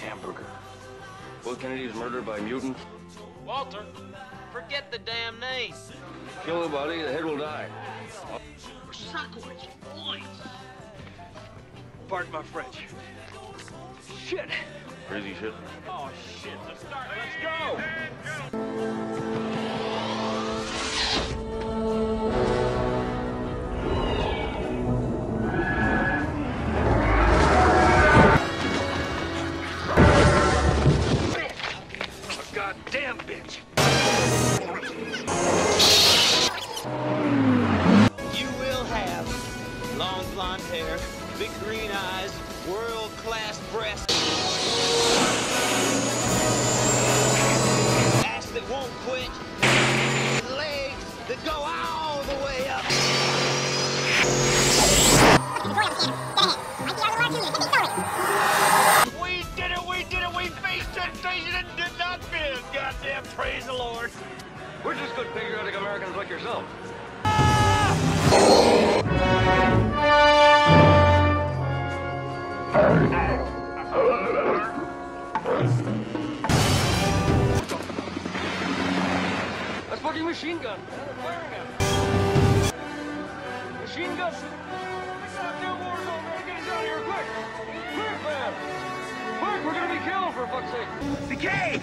hamburger. Will Kennedy was murdered by mutants. Walter, forget the damn name. Kill the body, the head will die. Suckledge, boys. Pardon my French. Shit. Crazy shit. Oh, shit. Let's start. Let's go. Goddamn bitch. You will have long blonde hair, big green eyes, world class breasts, Goddamn praise the Lord! We're just good patriotic Americans like yourself. That's fucking machine gun. Firing gun. Machine gun. Goddamn war zone, man. Get us out of here quick. Quick, man. Quick, we're gonna be killed for fuck's sake. Decay!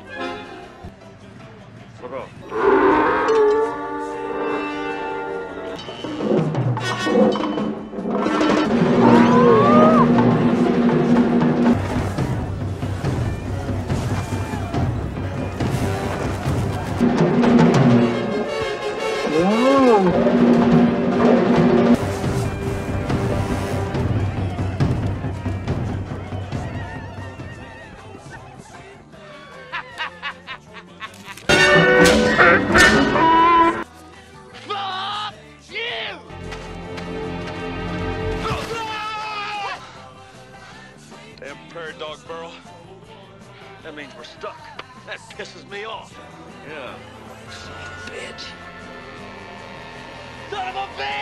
dog burrow. That means we're stuck. That pisses me off. Yeah. Son of a bitch. Son of a bitch!